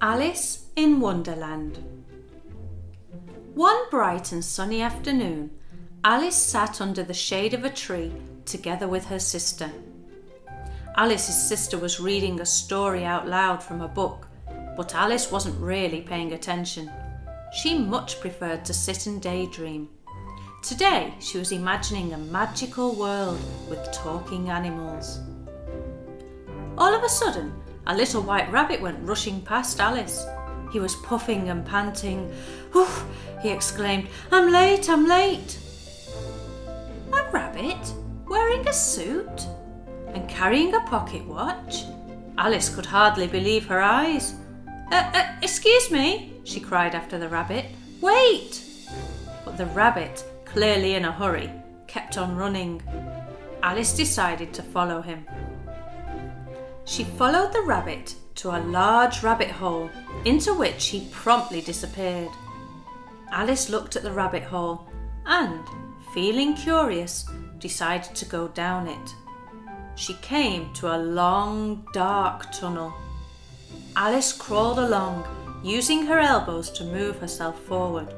Alice in Wonderland. One bright and sunny afternoon, Alice sat under the shade of a tree together with her sister. Alice's sister was reading a story out loud from a book, but Alice wasn't really paying attention. She much preferred to sit and daydream. Today she was imagining a magical world with talking animals. All of a sudden, a little white rabbit went rushing past Alice. He was puffing and panting. Oof, he exclaimed, I'm late, I'm late. A rabbit wearing a suit and carrying a pocket watch? Alice could hardly believe her eyes. Uh, uh, excuse me, she cried after the rabbit. Wait! But the rabbit, clearly in a hurry, kept on running. Alice decided to follow him. She followed the rabbit to a large rabbit hole into which he promptly disappeared. Alice looked at the rabbit hole and, feeling curious, decided to go down it. She came to a long, dark tunnel. Alice crawled along, using her elbows to move herself forward.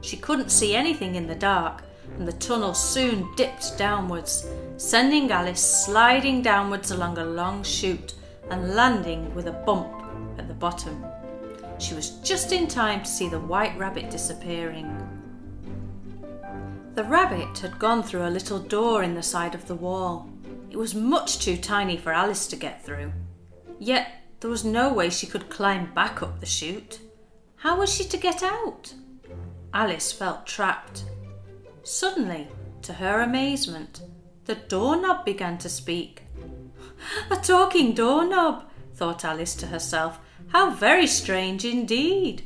She couldn't see anything in the dark, and the tunnel soon dipped downwards, sending Alice sliding downwards along a long chute and landing with a bump at the bottom. She was just in time to see the white rabbit disappearing. The rabbit had gone through a little door in the side of the wall. It was much too tiny for Alice to get through. Yet there was no way she could climb back up the chute. How was she to get out? Alice felt trapped. Suddenly, to her amazement, the doorknob began to speak. A talking doorknob, thought Alice to herself. How very strange indeed.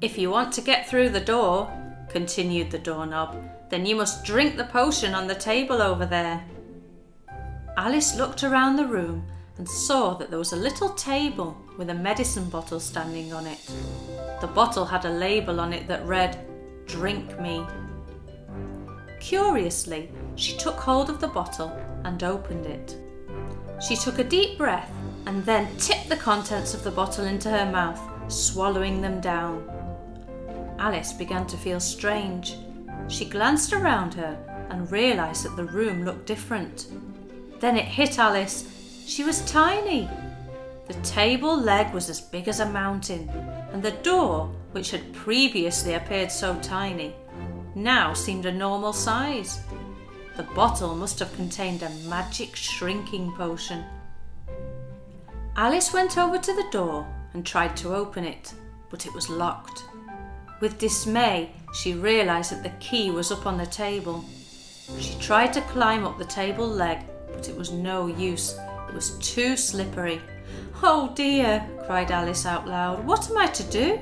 If you want to get through the door, continued the doorknob, then you must drink the potion on the table over there. Alice looked around the room and saw that there was a little table with a medicine bottle standing on it. The bottle had a label on it that read, Drink me. Curiously, she took hold of the bottle and opened it. She took a deep breath and then tipped the contents of the bottle into her mouth, swallowing them down. Alice began to feel strange. She glanced around her and realised that the room looked different. Then it hit Alice. She was tiny. The table leg was as big as a mountain, and the door, which had previously appeared so tiny, now seemed a normal size. The bottle must have contained a magic shrinking potion. Alice went over to the door and tried to open it, but it was locked. With dismay, she realised that the key was up on the table. She tried to climb up the table leg, but it was no use. It was too slippery. Oh dear, cried Alice out loud. What am I to do?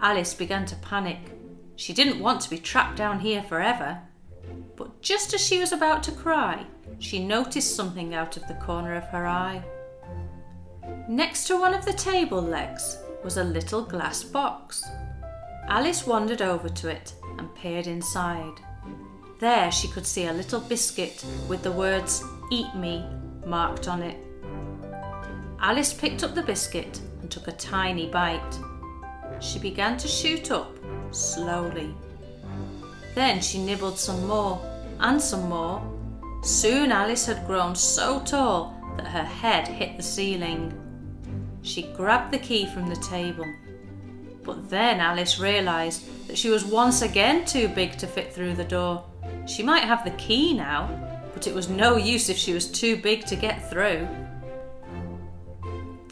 Alice began to panic. She didn't want to be trapped down here forever. But just as she was about to cry, she noticed something out of the corner of her eye. Next to one of the table legs was a little glass box. Alice wandered over to it and peered inside. There she could see a little biscuit with the words Eat Me marked on it. Alice picked up the biscuit and took a tiny bite. She began to shoot up slowly. Then she nibbled some more and some more. Soon Alice had grown so tall that her head hit the ceiling. She grabbed the key from the table. But then Alice realised that she was once again too big to fit through the door. She might have the key now, but it was no use if she was too big to get through.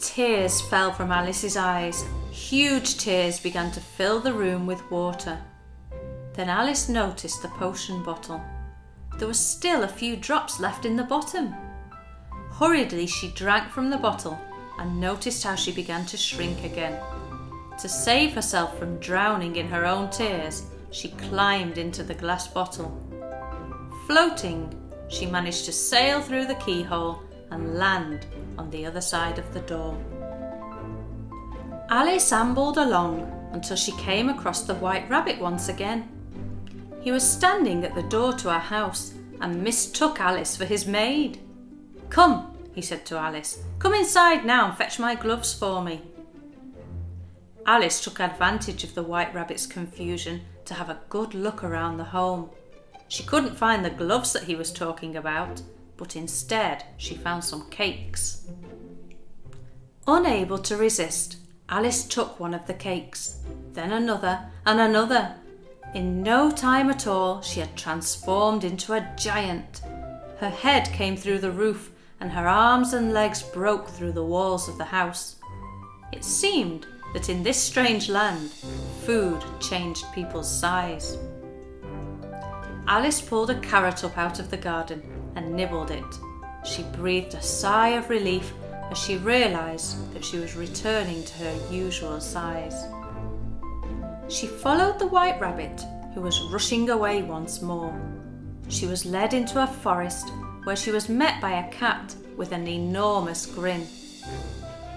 Tears fell from Alice's eyes. Huge tears began to fill the room with water. Then Alice noticed the potion bottle. There was still a few drops left in the bottom. Hurriedly, she drank from the bottle and noticed how she began to shrink again. To save herself from drowning in her own tears, she climbed into the glass bottle. Floating, she managed to sail through the keyhole and land on the other side of the door. Alice ambled along until she came across the white rabbit once again. He was standing at the door to our house and mistook Alice for his maid. Come, he said to Alice. Come inside now and fetch my gloves for me. Alice took advantage of the White Rabbit's confusion to have a good look around the home. She couldn't find the gloves that he was talking about, but instead she found some cakes. Unable to resist, Alice took one of the cakes, then another and another. In no time at all, she had transformed into a giant. Her head came through the roof, and her arms and legs broke through the walls of the house. It seemed that in this strange land, food changed people's size. Alice pulled a carrot up out of the garden and nibbled it. She breathed a sigh of relief as she realised that she was returning to her usual size. She followed the white rabbit, who was rushing away once more. She was led into a forest where she was met by a cat with an enormous grin.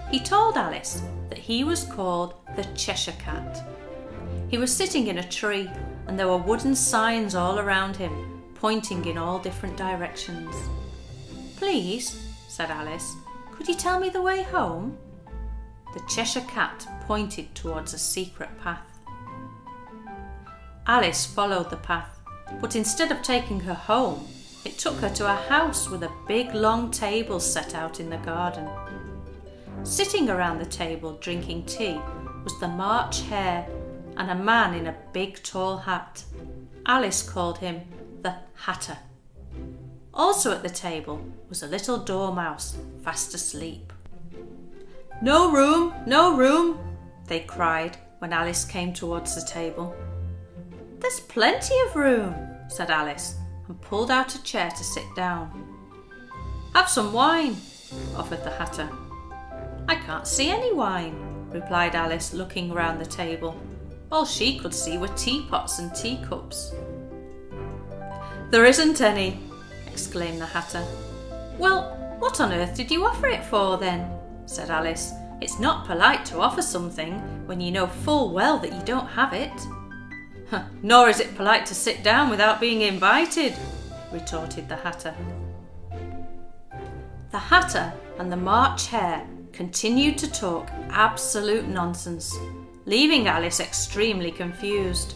He told Alice that he was called the Cheshire Cat. He was sitting in a tree and there were wooden signs all around him, pointing in all different directions. Please, said Alice, could you tell me the way home? The Cheshire Cat pointed towards a secret path. Alice followed the path, but instead of taking her home, it took her to a house with a big long table set out in the garden. Sitting around the table drinking tea was the March Hare and a man in a big tall hat. Alice called him the Hatter. Also at the table was a little dormouse fast asleep. No room, no room, they cried when Alice came towards the table. There's plenty of room, said Alice, and pulled out a chair to sit down. Have some wine, offered the Hatter. I can't see any wine, replied Alice, looking round the table. All she could see were teapots and teacups. There isn't any, exclaimed the Hatter. Well, what on earth did you offer it for then? said Alice. It's not polite to offer something when you know full well that you don't have it. Nor is it polite to sit down without being invited, retorted the Hatter. The Hatter and the March Hare continued to talk absolute nonsense leaving Alice extremely confused.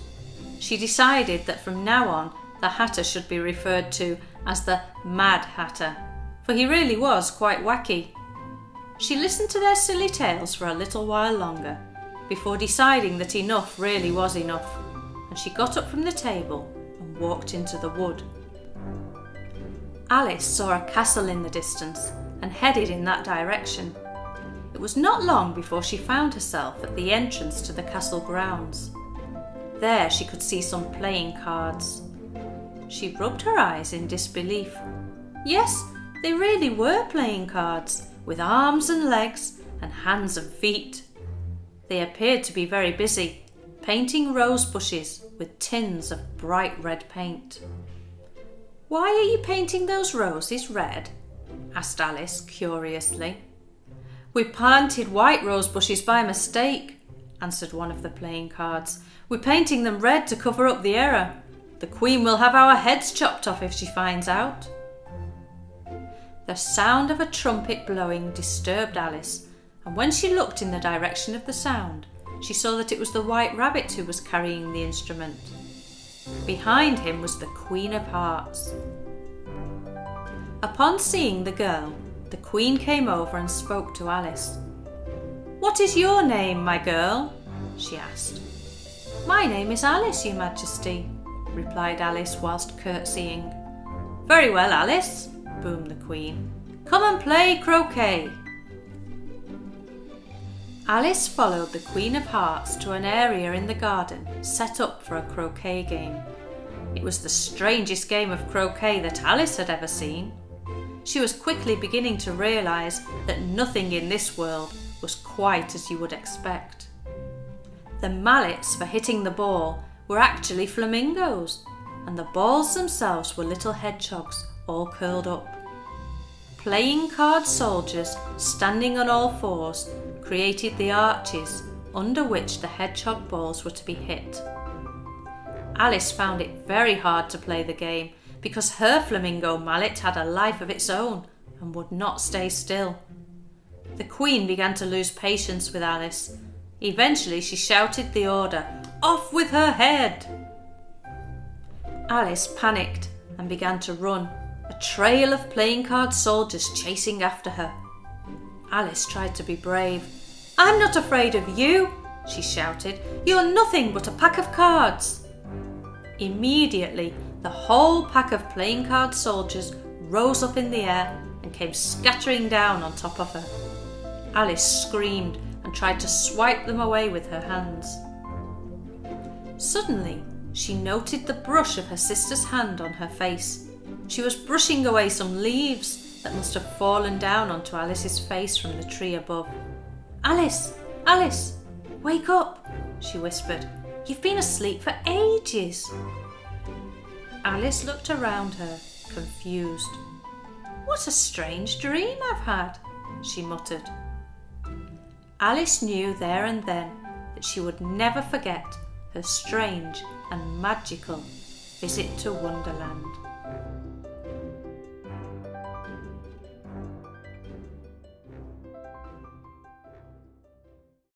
She decided that from now on the Hatter should be referred to as the Mad Hatter, for he really was quite wacky. She listened to their silly tales for a little while longer, before deciding that enough really was enough, and she got up from the table and walked into the wood. Alice saw a castle in the distance and headed in that direction. It was not long before she found herself at the entrance to the castle grounds. There she could see some playing cards. She rubbed her eyes in disbelief. Yes, they really were playing cards, with arms and legs and hands and feet. They appeared to be very busy, painting rose bushes with tins of bright red paint. Why are you painting those roses red? asked Alice curiously. We planted white rose bushes by mistake, answered one of the playing cards. We're painting them red to cover up the error. The Queen will have our heads chopped off if she finds out. The sound of a trumpet blowing disturbed Alice, and when she looked in the direction of the sound, she saw that it was the White Rabbit who was carrying the instrument. Behind him was the Queen of Hearts. Upon seeing the girl, the Queen came over and spoke to Alice. What is your name, my girl? she asked. My name is Alice, your Majesty, replied Alice whilst curtsying. Very well, Alice, boomed the Queen. Come and play croquet. Alice followed the Queen of Hearts to an area in the garden set up for a croquet game. It was the strangest game of croquet that Alice had ever seen she was quickly beginning to realise that nothing in this world was quite as you would expect. The mallets for hitting the ball were actually flamingos, and the balls themselves were little hedgehogs all curled up. Playing card soldiers standing on all fours created the arches under which the hedgehog balls were to be hit. Alice found it very hard to play the game because her flamingo mallet had a life of its own, and would not stay still. The Queen began to lose patience with Alice. Eventually, she shouted the order Off with her head! Alice panicked and began to run, a trail of playing card soldiers chasing after her. Alice tried to be brave. I'm not afraid of you, she shouted. You're nothing but a pack of cards. Immediately, the whole pack of playing card soldiers rose up in the air and came scattering down on top of her. Alice screamed and tried to swipe them away with her hands. Suddenly, she noted the brush of her sister's hand on her face. She was brushing away some leaves that must have fallen down onto Alice's face from the tree above. Alice! Alice! Wake up! she whispered. You've been asleep for ages. Alice looked around her, confused. What a strange dream I've had, she muttered. Alice knew there and then that she would never forget her strange and magical visit to Wonderland.